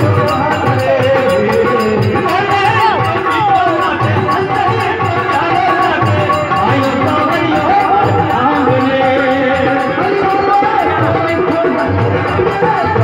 رو به حق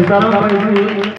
सीताराम भाई जी